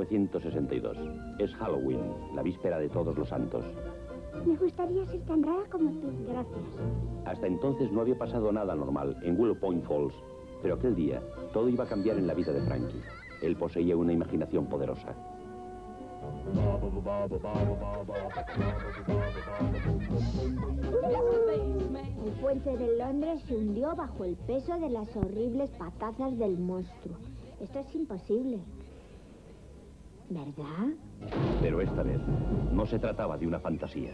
1962. Es Halloween, la víspera de todos los santos. Me gustaría ser tan rara como tú. Gracias. Hasta entonces no había pasado nada normal en Willow Point Falls, pero aquel día todo iba a cambiar en la vida de Frankie. Él poseía una imaginación poderosa. El puente de Londres se hundió bajo el peso de las horribles patazas del monstruo. Esto es imposible. ¿Verdad? Pero esta vez no se trataba de una fantasía.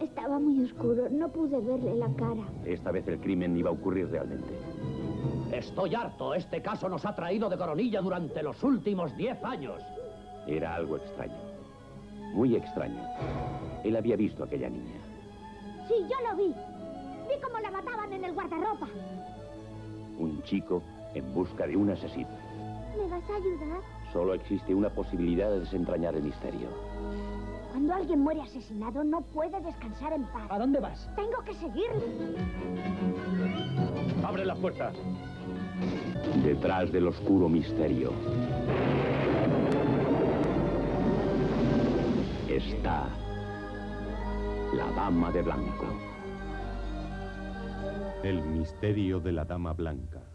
Estaba muy oscuro, no pude verle la cara. Esta vez el crimen iba a ocurrir realmente. Estoy harto. Este caso nos ha traído de coronilla durante los últimos diez años. Era algo extraño. Muy extraño. Él había visto a aquella niña. Sí, yo lo vi. Vi cómo la mataban en el guardarropa. Un chico en busca de un asesino. ¿Me vas a ayudar? Solo existe una posibilidad de desentrañar el misterio. Cuando alguien muere asesinado, no puede descansar en paz. ¿A dónde vas? Tengo que seguirle. ¡Abre la puerta! Detrás del oscuro misterio está la Dama de Blanco. El misterio de la Dama Blanca.